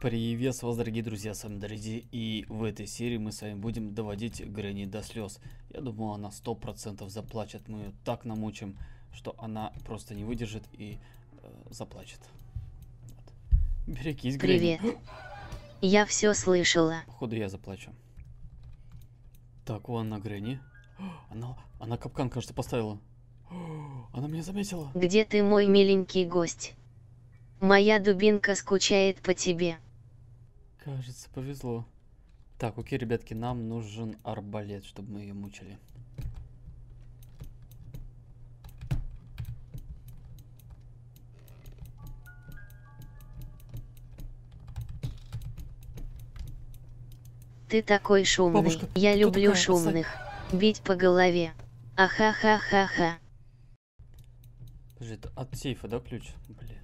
Приветствую вас, дорогие друзья, с вами Дороди, и в этой серии мы с вами будем доводить Грэнни до слез. Я думаю, она сто процентов заплачет, мы ее так намучим, что она просто не выдержит и э, заплачет. Вот. Берегись, Грэнни. Привет. Я все слышала. Походу я заплачу. Так, вон она Грэнни. Она, она капкан, кажется, поставила. Она меня заметила. Где ты, мой миленький гость? Моя дубинка скучает по тебе. Кажется, повезло. Так, окей, ребятки, нам нужен арбалет, чтобы мы ее мучили. Ты такой шумный. Бабушка, Я люблю шумных. Бить по голове. Ахахахаха. Подожди, это от сейфа, да, ключ? Блин.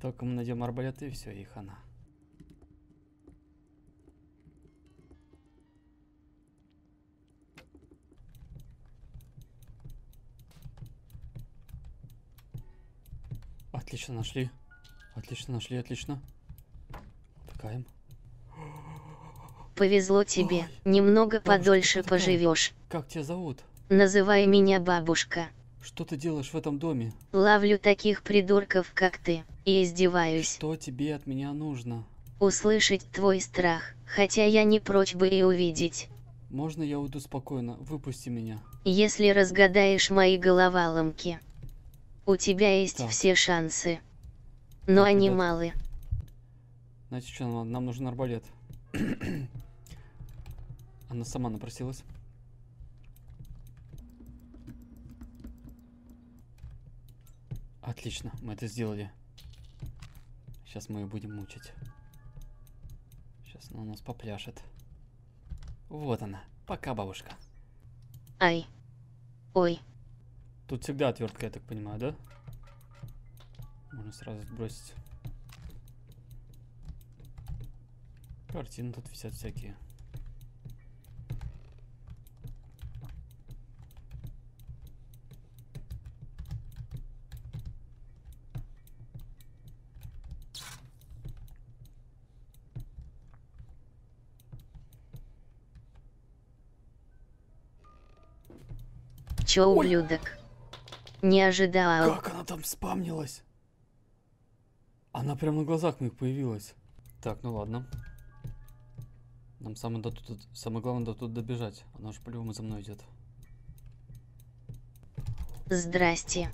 Только мы найдем арбалет и все, и хана. Отлично нашли. Отлично нашли, отлично. Такаем. Повезло тебе. Ой, Немного бабушка, подольше поживешь. Как тебя зовут? Называй меня бабушка. Что ты делаешь в этом доме? Ловлю таких придурков, как ты, и издеваюсь. Что тебе от меня нужно? Услышать твой страх, хотя я не прочь бы и увидеть. Можно я уйду спокойно? Выпусти меня. Если разгадаешь мои головоломки. У тебя есть Так. все шансы. Но Так, они ребят. малы. Знаете что, нам, нам нужен арбалет. Она сама напросилась. Отлично, мы это сделали. Сейчас мы ее будем мучить. Сейчас она у нас попляшет. Вот она. Пока, бабушка. Ай. Ой, Тут всегда отвертка, я так понимаю, да? Можно сразу сбросить. Картины тут висят всякие. Чё, ублюдок? Не ожидал. Как она там спамнилась? Она прямо на глазах моих появилась. Так, ну ладно. Нам самое, до тут, самое главное до тут добежать. Она же по-любому за мной идет. Здрасте.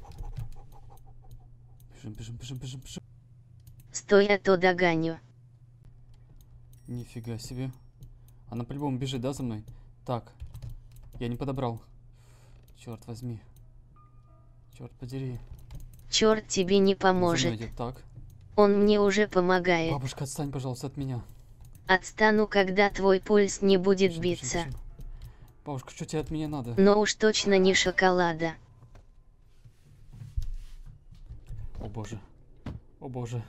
Бежим, бежим, бежим, бежим, бежим. Стой, а то догоню. Нифига себе. Она по-любому бежит, да, за мной? Так. Я не подобрал. Черт возьми. Черт подери. Черт тебе не поможет. идет. Так. Он мне уже помогает. Бабушка, отстань, пожалуйста, от меня. Отстану, когда твой пульс не будет бежим, биться. бежим. Бабушка, что тебе от меня надо? Но уж точно не шоколада. О боже. О боже.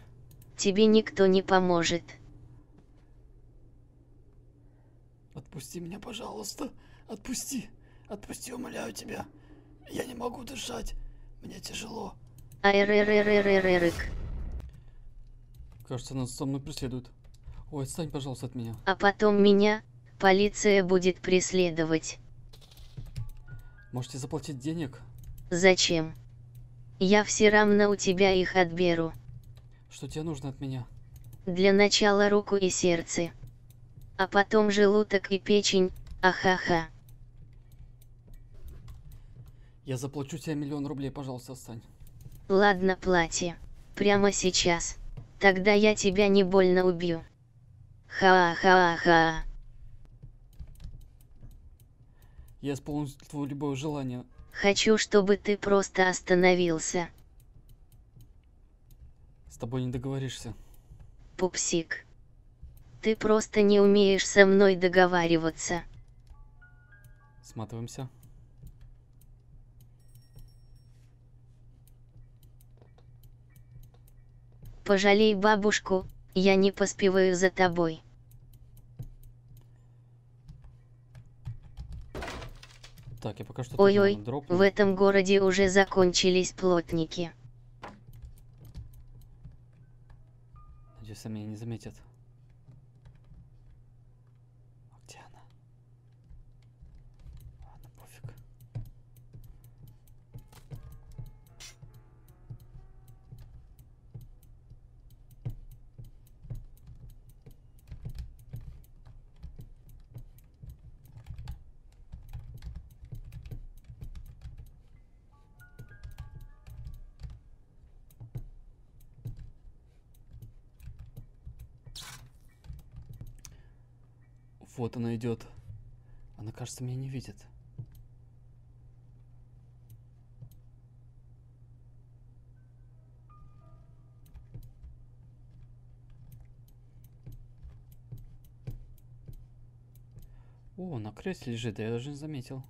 Тебе никто не поможет. Отпусти меня, пожалуйста. Отпусти. Отпусти, умоляю тебя. Я не могу дышать. Мне тяжело. Айрырырырырырык. Кажется, нас со мной преследуют. Ой, отстань, пожалуйста, от меня. А потом меня, полиция будет преследовать. Можете заплатить денег? Зачем? Я все равно у тебя их отберу. Что тебе нужно от меня? Для начала руку и сердце. А потом желудок и печень, ахаха. Я заплачу тебе миллион рублей, пожалуйста, отстань. Ладно, платье. Прямо сейчас. Тогда я тебя не больно убью. Ха-ха-ха. Я исполню твое любое желание. Хочу, чтобы ты просто остановился. С тобой не договоришься. Пупсик. Ты просто не умеешь со мной договариваться. Сматываемся. Пожалей бабушку, я не поспеваю за тобой. Так, я пока что... Ой-ой, в этом городе уже закончились плотники. Надеюсь, меня не заметят. Вот она идет. Она, кажется, меня не видит. О, на кресле лежит, я даже не заметил.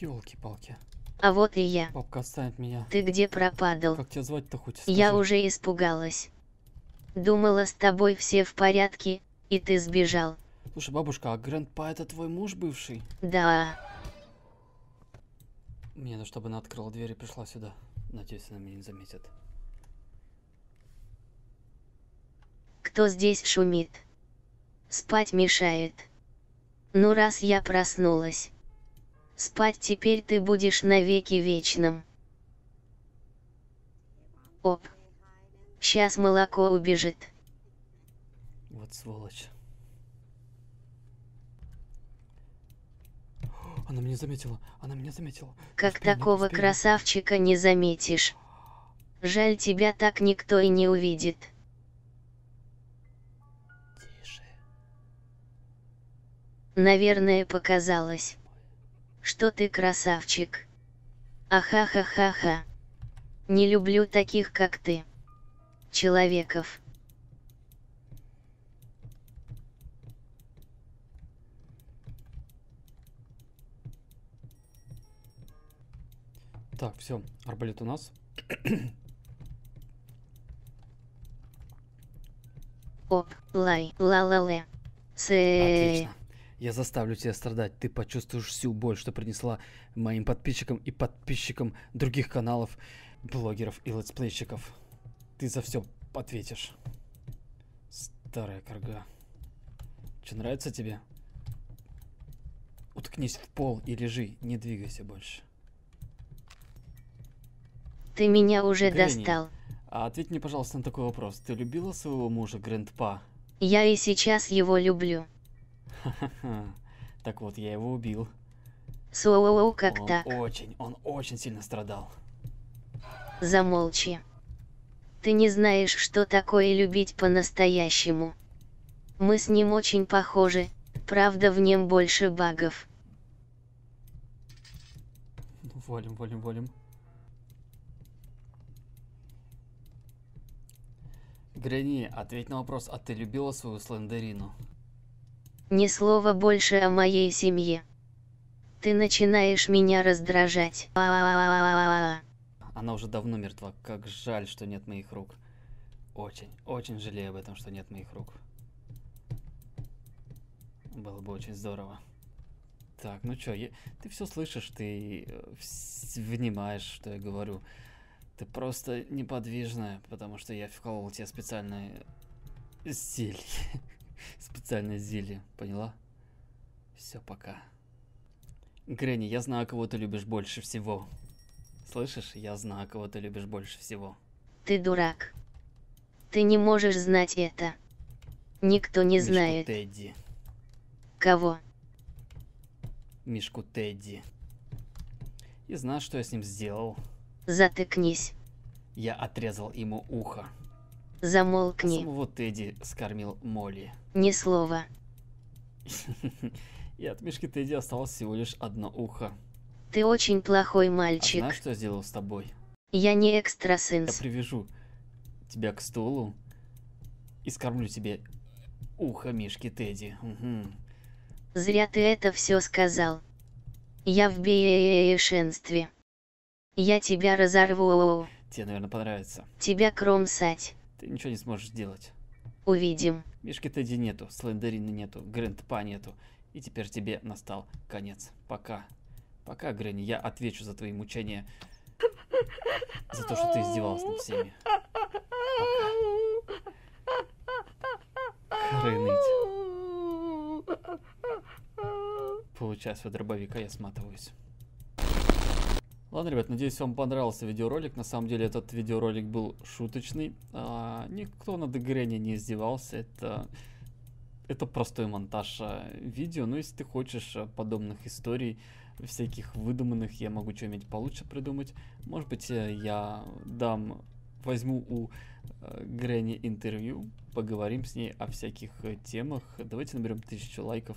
Елки-палки. А вот и я. Папка оставит меня. Ты где пропадал? Как тебя звать-то хоть? Я скажи? уже испугалась. Думала, с тобой все в порядке, и ты сбежал. Слушай, бабушка, а Грандпа это твой муж бывший? Да, Мне надо, чтобы она открыла дверь и пришла сюда. Надеюсь, она меня не заметит. кто здесь шумит? Спать мешает. Ну раз я проснулась. Спать теперь ты будешь навеки вечным. Оп. Сейчас молоко убежит. Вот сволочь. Она меня заметила, она меня заметила. Как Успею, такого успею. красавчика не заметишь. Жаль тебя так никто и не увидит. Тише. Наверное, показалось. Что ты красавчик. Ахахахаха. Не люблю таких, как ты. Человеков. Так, все, арбалет у нас. Оп, лай, ла-ла-ле. Отлично. Я заставлю тебя страдать. Ты почувствуешь всю боль, что принесла моим подписчикам и подписчикам других каналов, блогеров и летсплейщиков. Ты за все ответишь. Старая карга. Че, нравится тебе? Уткнись в пол и лежи, не двигайся больше. Ты меня уже Грэнни. достал. А ответь мне, пожалуйста, на такой вопрос. Ты любила своего мужа Грэндпа? Я и сейчас его люблю. Так вот, я его убил. Соу, как он так? очень, он очень сильно страдал. Замолчи. Ты не знаешь, что такое любить по-настоящему. Мы с ним очень похожи, правда в нем больше багов. Валим, валим, валим. Грени, ответь на вопрос, а ты любила свою слендерину? Ни слова больше о моей семье. Ты начинаешь меня раздражать. Она уже давно мертва, как жаль, что нет моих рук. Очень, очень жалею об этом, что нет моих рук. Было бы очень здорово. Так, ну чё, я- ты все слышишь, ты э, внимаешь, что я говорю. Ты просто неподвижная, потому что я вколол тебе специальное зелье. Специальное зелье, поняла? Все, пока. Гренни, я знаю, кого ты любишь больше всего. Слышишь, я знаю, кого ты любишь больше всего. Ты дурак. Ты не можешь знать это. Никто не Мишку знает. Тедди. Кого? Мишку Тедди. И знаешь, что я с ним сделал? Затыкнись. Я отрезал ему ухо. А Замолкни. самого Тедди скормил Молли. Ни слова. И от Мишки Тедди осталось всего лишь одно ухо. Ты очень плохой А мальчик. знаешь, что я сделал с тобой? Я не Я экстрасенс. привяжу тебя к стулу и скормлю тебе ухо Мишки Тедди. Мгм. Зря ты это все сказал. Я в бешенстве. Я тебя разорву. Тебе, наверное, понравится. Тебя кромсать. Ты ничего не сможешь сделать. Увидим. Мишки Тедди нету, Слендерины нету, Грэндпа нету. И теперь тебе настал конец. Пока. Пока, Грэнни, я отвечу за твои мучения. За то, что ты издевалась над всеми. Хреныть. Получая свой дробовик, а я сматываюсь. Ладно, ребят, надеюсь, вам понравился видеоролик. На самом деле, этот видеоролик был шуточный. Никто над Гренни не издевался. Это, это простой монтаж а, видео. Но если ты хочешь а, подобных историй, всяких выдуманных, я могу что-нибудь получше придумать. Может быть, э, я дам, возьму у э, Гренни интервью, поговорим с ней о всяких э, темах. Давайте наберем тысячу лайков.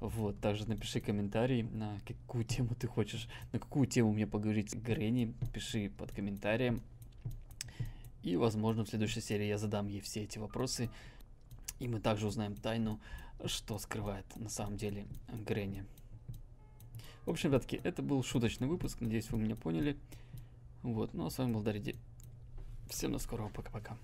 Вот, также напиши комментарий, на какую тему ты хочешь, на какую тему мне поговорить с Гренни, пиши под комментарием. И, возможно, в следующей серии я задам ей все эти вопросы, и мы также узнаем тайну, что скрывает на самом деле Гренни. В общем, ребятки, это был шуточный выпуск, надеюсь, вы меня поняли. Вот, ну а с вами был Дариди. Всем до скорого, пока-пока.